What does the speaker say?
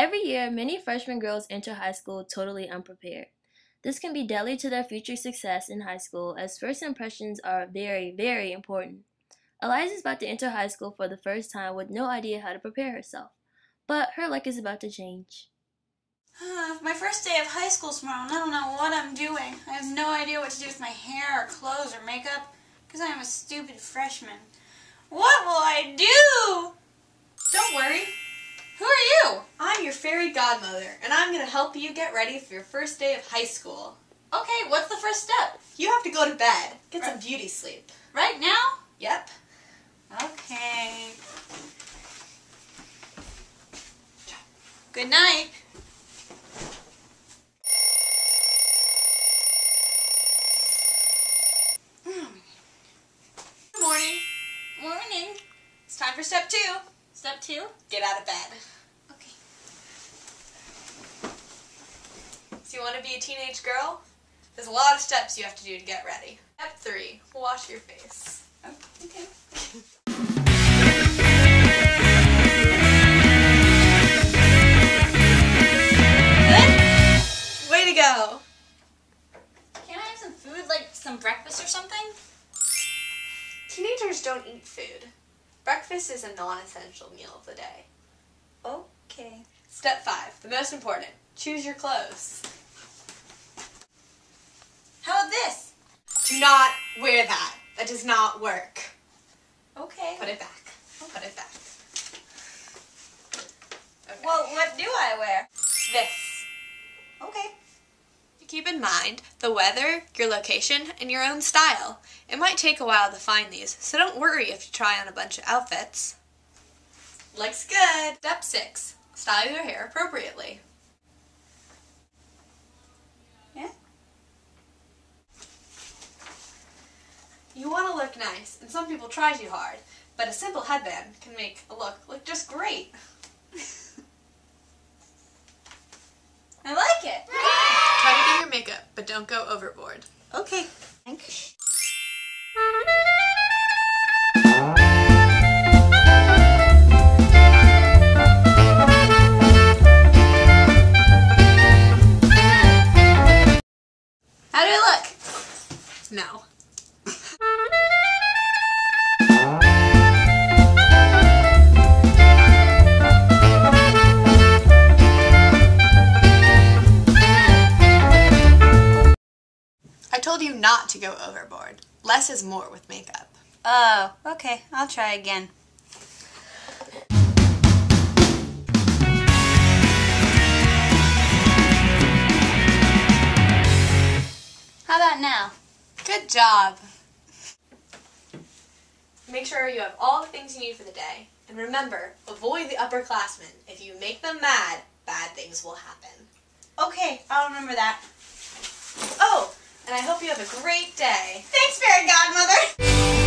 Every year, many freshman girls enter high school totally unprepared. This can be deadly to their future success in high school as first impressions are very, very important. Eliza is about to enter high school for the first time with no idea how to prepare herself, but her luck is about to change. Ah, my first day of high school tomorrow and I don't know what I'm doing. I have no idea what to do with my hair or clothes or makeup because I am a stupid freshman. What will I do? Don't worry. Who are you? I'm your fairy godmother, and I'm going to help you get ready for your first day of high school. Okay, what's the first step? You have to go to bed. Get some beauty sleep. Right now? Yep. Okay. Good night. Good morning. Morning. It's time for step two. Step two? Get out of bed. Okay. So you want to be a teenage girl? There's a lot of steps you have to do to get ready. Step three, wash your face. Oh, okay. Good? Way to go! Can I have some food, like some breakfast or something? Teenagers don't eat food. Breakfast is a non-essential meal of the day. Okay. Step five, the most important. Choose your clothes. How about this? Do not wear that. That does not work. Okay. Put it back. I'll put it back. Okay. Well, what do I wear? this. Okay. Keep in mind the weather, your location, and your own style. It might take a while to find these, so don't worry if you try on a bunch of outfits. Looks good. Step six, style your hair appropriately. Yeah? You want to look nice, and some people try too hard, but a simple headband can make a look look just great. I like it. Try to do your makeup, but don't go overboard. Okay. Thanks. How do I look? No. Told you not to go overboard. Less is more with makeup. Oh, okay. I'll try again. How about now? Good job. Make sure you have all the things you need for the day. And remember, avoid the upperclassmen. If you make them mad, bad things will happen. Okay, I'll remember that. Oh, and I hope you have a great day. Thanks, Fairy Godmother!